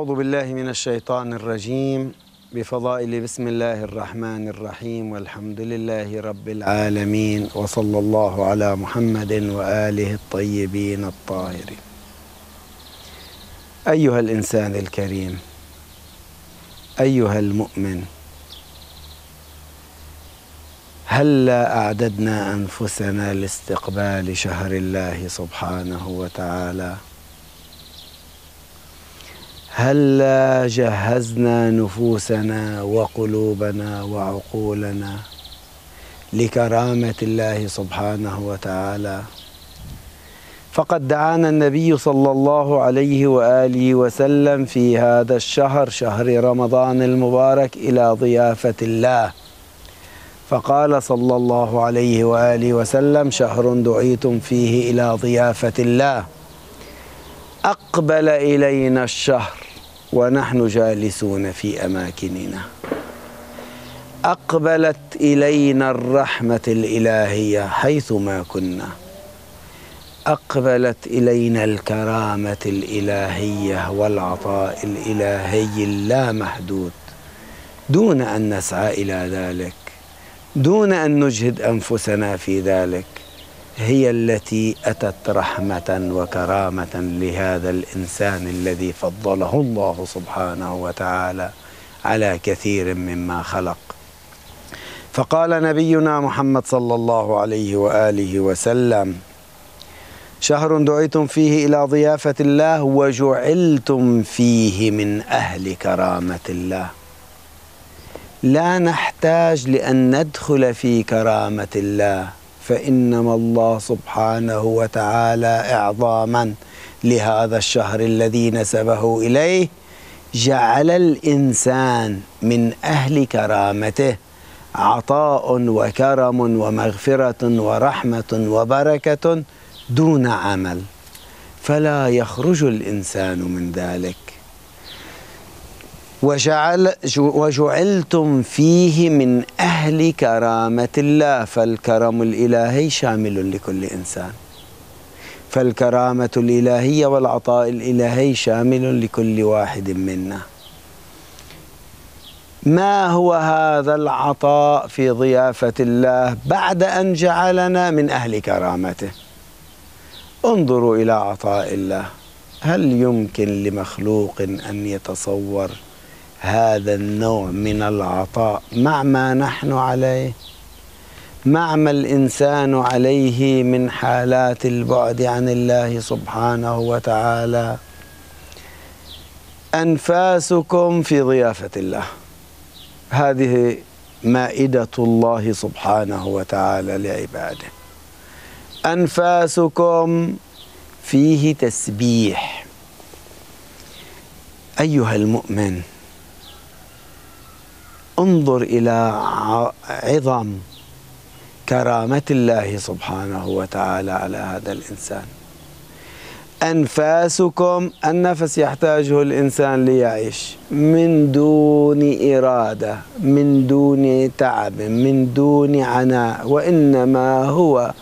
أعوذ بالله من الشيطان الرجيم. بفضائل بسم الله الرحمن الرحيم. والحمد لله رب العالمين. وصلى الله على محمد وآله الطيبين الطاهرين. أيها الإنسان الكريم أيها المؤمن هلا أعددنا أنفسنا لاستقبال شهر الله سبحانه وتعالى؟ هلا جهزنا نفوسنا وقلوبنا وعقولنا لكرامة الله سبحانه وتعالى. فقد دعانا النبي صلى الله عليه وآله وسلم في هذا الشهر شهر رمضان المبارك إلى ضيافة الله. فقال صلى الله عليه وآله وسلم شهر دعيتم فيه إلى ضيافة الله. أقبل إلينا الشهر ونحن جالسون في أماكننا. أقبلت إلينا الرحمة الإلهية حيثما كنا. أقبلت إلينا الكرامة الإلهية والعطاء الإلهي اللامحدود. دون أن نسعى إلى ذلك. دون أن نجهد أنفسنا في ذلك. هي التي أتت رحمة وكرامة لهذا الإنسان الذي فضله الله سبحانه وتعالى على كثير مما خلق. فقال نبينا محمد صلى الله عليه وآله وسلم شهر دعيتم فيه إلى ضيافة الله وجعلتم فيه من أهل كرامة الله. لا نحتاج لأن ندخل في كرامة الله فإنما الله سبحانه وتعالى إعظاما لهذا الشهر الذي نسبه إليه جعل الإنسان من أهل كرامته عطاء وكرم ومغفرة ورحمة وبركة دون عمل. فلا يخرج الإنسان من ذلك. وجعل وجعلتم فيه من أهل كرامة الله فالكرم الإلهي شامل لكل إنسان. فالكرامة الإلهية والعطاء الإلهي شامل لكل واحد منا. ما هو هذا العطاء في ضيافة الله بعد أن جعلنا من أهل كرامته؟ انظروا إلى عطاء الله. هل يمكن لمخلوق أن يتصور هذا النوع من العطاء مع ما نحن عليه مع ما الإنسان عليه من حالات البعد عن الله سبحانه وتعالى أنفاسكم في ضيافة الله. هذه مائدة الله سبحانه وتعالى لعباده. أنفاسكم فيه تسبيح. أيها المؤمن انظر إلى عظم كرامة الله سبحانه وتعالى على هذا الإنسان. أنفاسكم النفس يحتاجه الإنسان ليعيش من دون إرادة من دون تعب من دون عناء وإنما هو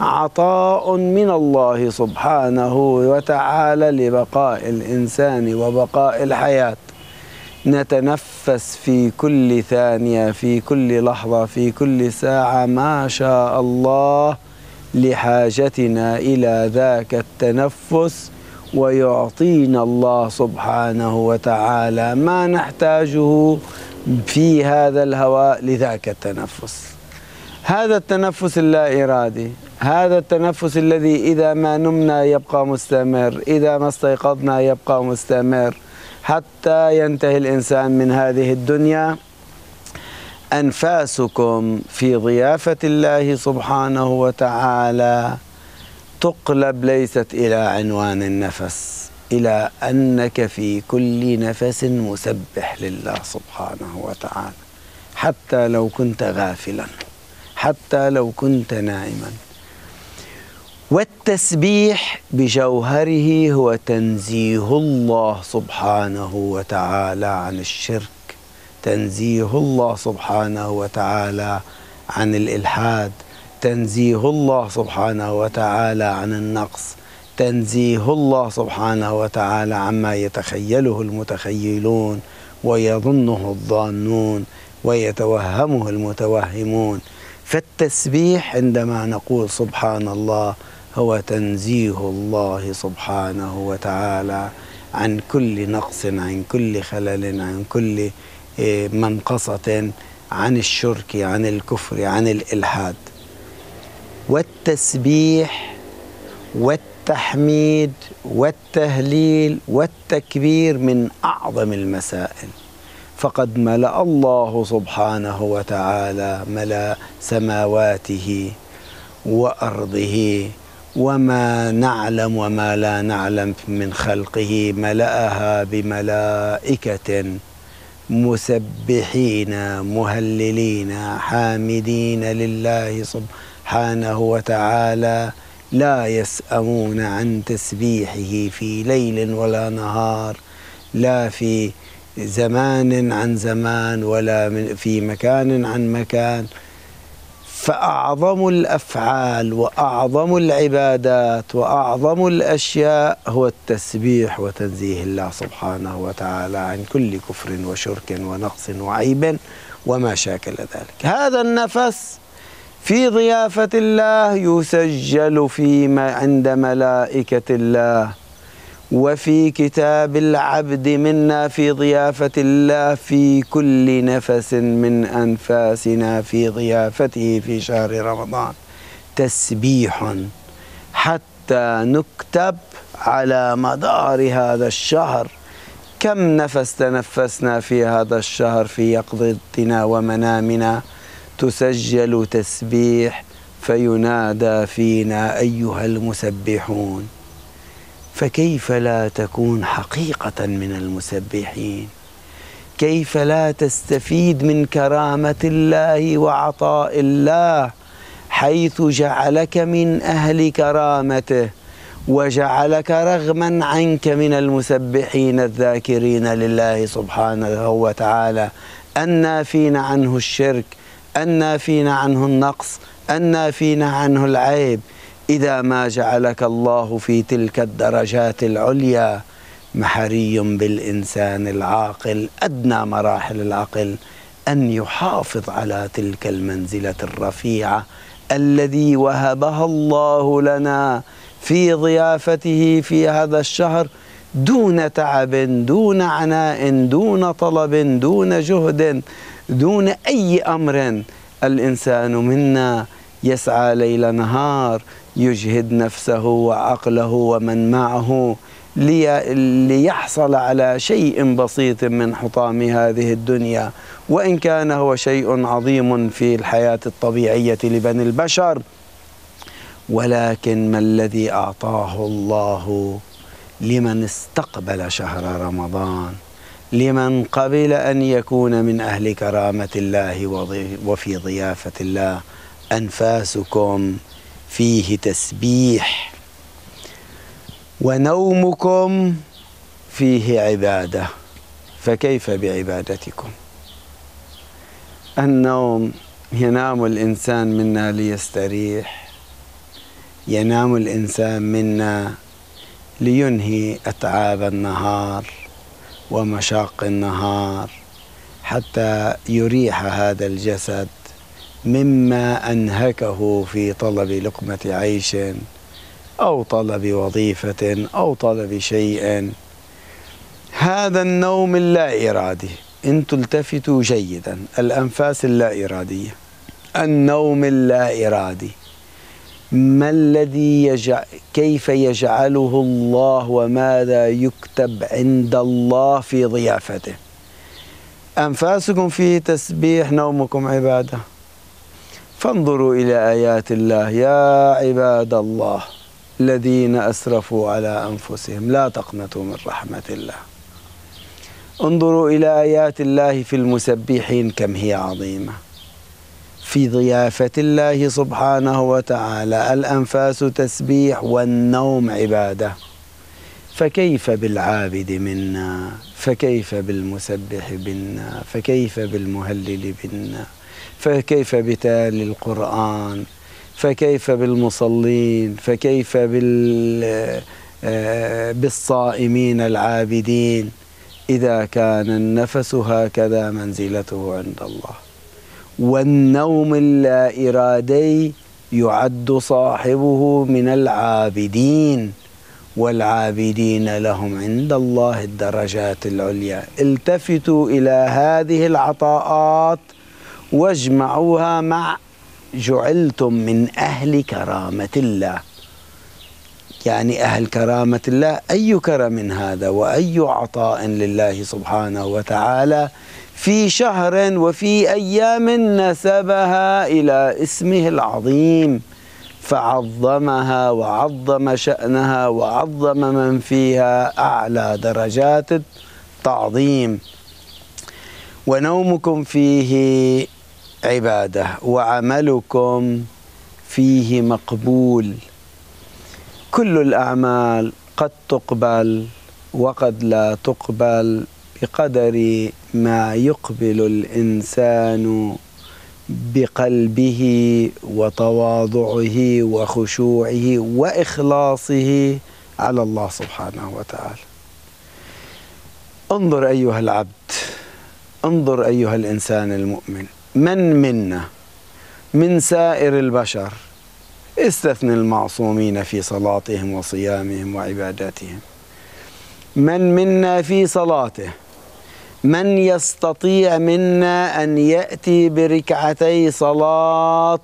عطاء من الله سبحانه وتعالى لبقاء الإنسان وبقاء الحياة. نتنفس في كل ثانية في كل لحظة في كل ساعة. ما شاء الله لحاجتنا إلى ذاك التنفس ويعطينا الله سبحانه وتعالى ما نحتاجه في هذا الهواء لذاك التنفس. هذا التنفس اللا إرادي. هذا التنفس الذي إذا ما نمنا يبقى مستمر إذا ما استيقظنا يبقى مستمر. حتى ينتهي الإنسان من هذه الدنيا أنفاسكم في ضيافة الله سبحانه وتعالى تقلب ليست إلى عنوان النفس إلى أنك في كل نفس مسبح لله سبحانه وتعالى. حتى لو كنت غافلا حتى لو كنت نائما. والتسبيح بجوهره هو تنزيه الله سبحانه وتعالى عن الشرك. تنزيه الله سبحانه وتعالى عن الإلحاد. تنزيه الله سبحانه وتعالى عن النقص. تنزيه الله سبحانه وتعالى عما يتخيله المتخيلون ويظنه الظانون ويتوهمه المتوهمون. فالتسبيح عندما نقول سبحان الله هو تنزيه الله سبحانه وتعالى عن كل نقص عن كل خلل عن كل إيه، منقصة عن الشرك عن الكفر عن الإلحاد. والتسبيح والتحميد والتهليل والتكبير من أعظم المسائل. فقد ملأ الله سبحانه وتعالى ملأ سماواته وأرضه وما نعلم وما لا نعلم من خلقه ملأها بملائكة مسبحين مهللين حامدين لله سبحانه وتعالى لا يسأمون عن تسبيحه في ليل ولا نهار لا في زمان عن زمان ولا في مكان عن مكان. فأعظم الأفعال وأعظم العبادات وأعظم الأشياء هو التسبيح وتنزيه الله سبحانه وتعالى عن كل كفر وشرك ونقص وعيب وما شاكل ذلك. هذا النفس في ضيافة الله يسجل في عند ملائكة الله. وفي كتاب العبد منا في ضيافة الله في كل نفس من أنفاسنا في ضيافته في شهر رمضان. تسبيح حتى نكتب على مدار هذا الشهر. كم نفس تنفسنا في هذا الشهر في يقظتنا ومنامنا؟ تسجل تسبيح فينادى فينا أيها المسبحون. فكيف لا تكون حقيقة من المسبحين؟ كيف لا تستفيد من كرامة الله وعطاء الله حيث جعلك من أهل كرامته وجعلك رغما عنك من المسبحين الذاكرين لله سبحانه وتعالى؟ النافين عنه الشرك النافين عنه النقص النافين عنه العيب. إذا ما جعلك الله في تلك الدرجات العليا محري بالإنسان العاقل أدنى مراحل العقل أن يحافظ على تلك المنزلة الرفيعة الذي وهبها الله لنا في ضيافته في هذا الشهر دون تعب دون عناء دون طلب دون جهد دون أي أمر. الإنسان منا يسعى ليل نهار يجهد نفسه وعقله ومن معه لي ليحصل على شيء بسيط من حطام هذه الدنيا. وإن كان هو شيء عظيم في الحياة الطبيعية لبني البشر ولكن ما الذي أعطاه الله لمن استقبل شهر رمضان؟ لمن قبل أن يكون من أهل كرامة الله وفي ضيافة الله. أنفاسكم فيه تسبيح. ونومكم فيه عبادة. فكيف بعبادتكم؟ النوم ينام الإنسان منا ليستريح. ينام الإنسان منا لينهي أتعاب النهار ومشاق النهار حتى يريح هذا الجسد مما أنهكه في طلب لقمة عيش أو طلب وظيفة أو طلب شيء. هذا النوم اللا إرادي. إن تلتفتوا جيدا. الأنفاس اللا اراديه النوم اللا إرادي. ما الذي يجعل كيف يجعله الله وماذا يكتب عند الله في ضيافته؟ أنفاسكم فيه تسبيح نومكم عبادة. فانظروا إلى آيات الله. يا عباد الله الذين أسرفوا على أنفسهم لا تقنطوا من رحمة الله. انظروا إلى آيات الله في المسبحين كم هي عظيمة. في ضيافة الله سبحانه وتعالى الأنفاس تسبيح والنوم عبادة. فكيف بالعابد منا؟ فكيف بالمسبح بنا؟ فكيف بالمهلل بنا؟ فكيف بتالي القرآن؟ فكيف بالمصلين؟ فكيف بال آه، بالصائمين العابدين؟ إذا كان النفس هكذا منزلته عند الله. والنوم اللا إرادي يعد صاحبه من العابدين والعابدين لهم عند الله الدرجات العليا. التفتوا إلى هذه العطاءات واجمعوها مع جعلتم من أهل كرامة الله. يعني أهل كرامة الله أي كرم هذا وأي عطاء لله سبحانه وتعالى في شهر وفي أيام نسبها إلى اسمه العظيم. فعظمها وعظم شأنها وعظم من فيها أعلى درجات التعظيم. ونومكم فيه عبادة وعملكم فيه مقبول. كل الأعمال قد تقبل وقد لا تقبل بقدر ما يقبل الإنسان بقلبه وتواضعه وخشوعه وإخلاصه على الله سبحانه وتعالى. انظر أيها العبد انظر أيها الإنسان المؤمن. من منا من سائر البشر استثني المعصومين في صلاتهم وصيامهم وعباداتهم. من منا في صلاته من يستطيع منا أن يأتي بركعتي صلاة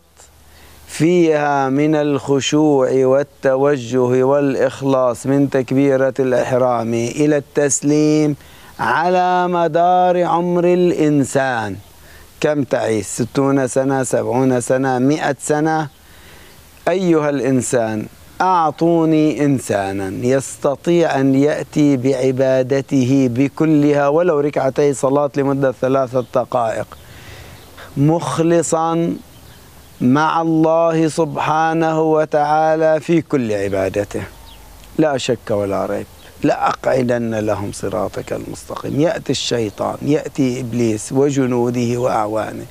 فيها من الخشوع والتوجه والإخلاص من تكبيرة الإحرام إلى التسليم على مدار عمر الإنسان. كم تعيش ستون سنة سبعون سنة مئة سنة؟ أيها الإنسان أعطوني إنسانا يستطيع أن يأتي بعبادته بكلها ولو ركعتي صلاة لمدة ثلاثة دقائق. مخلصا مع الله سبحانه وتعالى في كل عبادته. لا شك ولا ريب. لأقعدن لهم صراطك المستقيم. يأتي الشيطان يأتي إبليس وجنوده وأعوانه.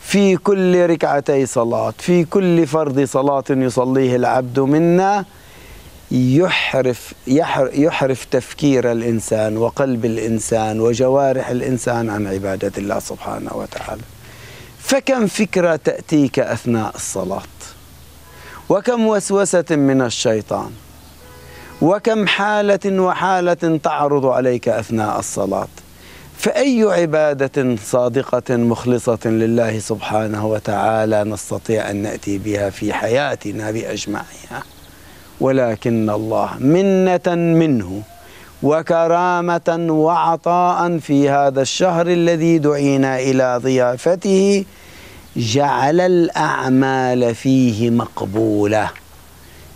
في كل ركعتي صلاة في كل فرض صلاة يصليه العبد منا. يحرف يحرف تفكير الإنسان وقلب الإنسان وجوارح الإنسان عن عبادة الله سبحانه وتعالى. فكم فكرة تأتيك أثناء الصلاة؟ وكم وسوسة من الشيطان؟ وكم حالة وحالة تعرض عليك أثناء الصلاة؟ فأي عبادة صادقة مخلصة لله سبحانه وتعالى نستطيع أن نأتي بها في حياتنا بأجمعها؟ ولكن الله منة منه وكرامة وعطاء في هذا الشهر الذي دعينا إلى ضيافته جعل الأعمال فيه مقبولة.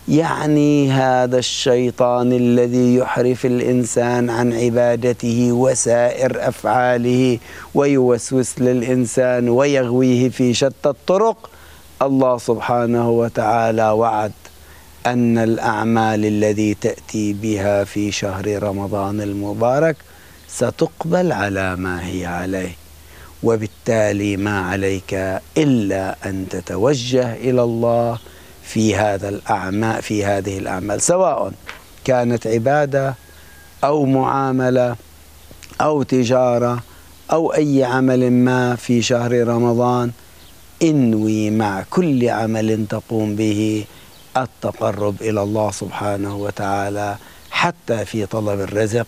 يعني هذا الشيطان الذي يحرف الإنسان عن عبادته وسائر أفعاله ويوسوس للإنسان ويغويه في شتى الطرق. الله سبحانه وتعالى وعد أن الأعمال الذي تأتي بها في شهر رمضان المبارك ستقبل على ما هي عليه وبالتالي ما عليك إلا أن تتوجه إلى الله في هذا الأعمال في هذه الأعمال سواء كانت عبادة أو معاملة أو تجارة أو أي عمل ما في شهر رمضان إنوي مع كل عمل تقوم به التقرب إلى الله سبحانه وتعالى حتى في طلب الرزق.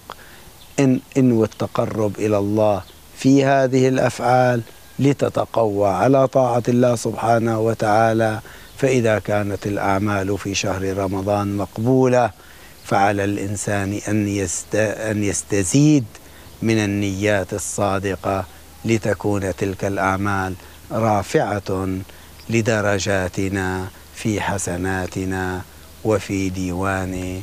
إن انوي التقرب إلى الله في هذه الأفعال لتتقوى على طاعة الله سبحانه وتعالى فإذا كانت الأعمال في شهر رمضان مقبولة فعلى الإنسان أن أن يستزيد من النيات الصادقة لتكون تلك الأعمال رافعة لدرجاتنا في حسناتنا وفي ديوان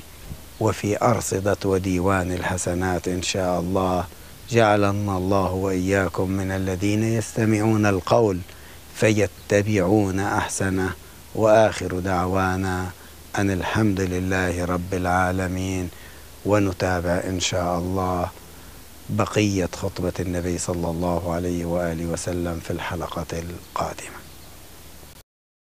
وفي أرصدة وديوان الحسنات إن شاء الله. جعلنا الله وإياكم من الذين يستمعون القول فيتبعون أحسنه. وآخر دعوانا أن الحمد لله رب العالمين ونتابع إن شاء الله بقية خطبة النبي صلى الله عليه وآله وسلم في الحلقة القادمة.